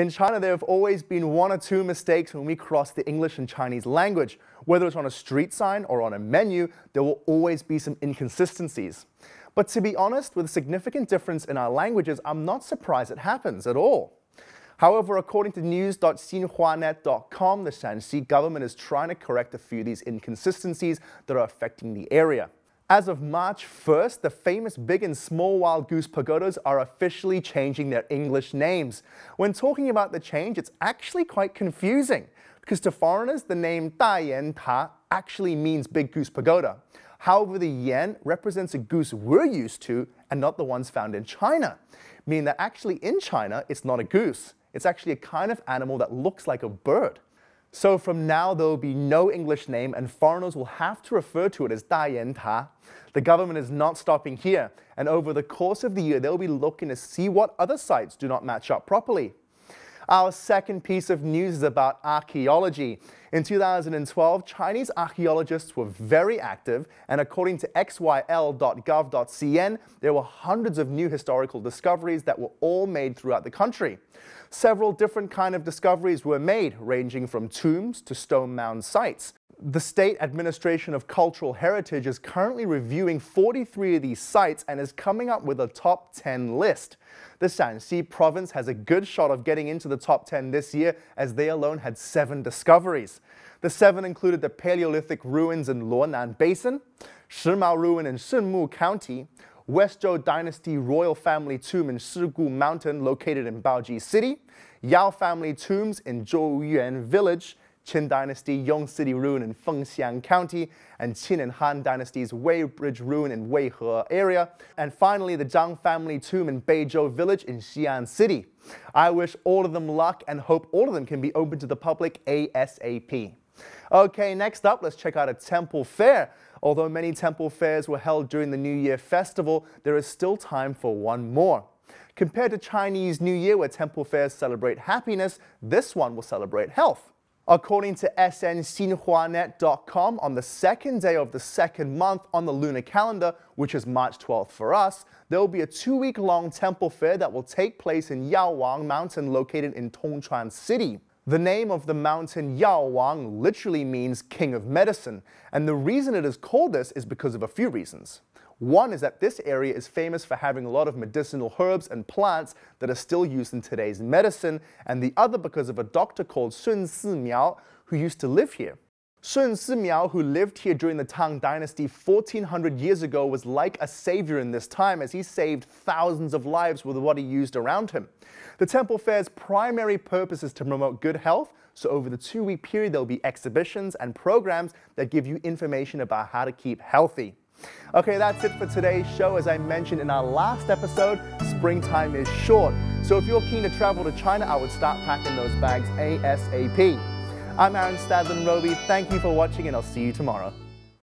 In China, there have always been one or two mistakes when we cross the English and Chinese language. Whether it's on a street sign or on a menu, there will always be some inconsistencies. But to be honest, with a significant difference in our languages, I'm not surprised it happens at all. However, according to news.xinhuanet.com, the Shaanxi government is trying to correct a few of these inconsistencies that are affecting the area. As of March 1st, the famous big and small wild goose pagodas are officially changing their English names. When talking about the change, it's actually quite confusing because to foreigners, the name Dayan Ta actually means big goose pagoda. However, the yan represents a goose we're used to and not the ones found in China, meaning that actually in China, it's not a goose. It's actually a kind of animal that looks like a bird. So from now, there will be no English name and foreigners will have to refer to it as Yan Ta. The government is not stopping here, and over the course of the year, they'll be looking to see what other sites do not match up properly. Our second piece of news is about archaeology. In 2012, Chinese archaeologists were very active, and according to xyl.gov.cn, there were hundreds of new historical discoveries that were all made throughout the country. Several different kind of discoveries were made, ranging from tombs to stone mound sites. The State Administration of Cultural Heritage is currently reviewing 43 of these sites and is coming up with a top 10 list. The Shaanxi province has a good shot of getting into the top 10 this year as they alone had seven discoveries. The seven included the Paleolithic ruins in Luonan Basin, Shimao ruin in Shenmu County, West Zhou Dynasty royal family tomb in Shigu Mountain located in Baoji City, Yao family tombs in Zhouyuan Village, Qin Dynasty Yong City ruin in Fengxiang County, and Qin and Han Dynasty's Wei Bridge ruin in Weihe area, and finally the Zhang family tomb in Beizhou Village in Xi'an City. I wish all of them luck and hope all of them can be open to the public ASAP. Okay, next up, let's check out a temple fair. Although many temple fairs were held during the New Year festival, there is still time for one more. Compared to Chinese New Year, where temple fairs celebrate happiness, this one will celebrate health. According to snxinhuanet.com, on the second day of the second month on the lunar calendar, which is March 12th for us, there will be a two-week-long temple fair that will take place in Yaowang Mountain located in Tongchuan City. The name of the mountain Yao Wang literally means king of medicine, and the reason it is called this is because of a few reasons. One is that this area is famous for having a lot of medicinal herbs and plants that are still used in today's medicine, and the other because of a doctor called Sun Simiao who used to live here. Sun Simiao, who lived here during the Tang Dynasty 1400 years ago, was like a savior in this time as he saved thousands of lives with what he used around him. The temple fair's primary purpose is to promote good health, so over the two-week period there will be exhibitions and programs that give you information about how to keep healthy. Okay, that's it for today's show. As I mentioned in our last episode, springtime is short. So if you're keen to travel to China, I would start packing those bags ASAP. I'm Aaron Stadlin Roby. Thank you for watching, and I'll see you tomorrow.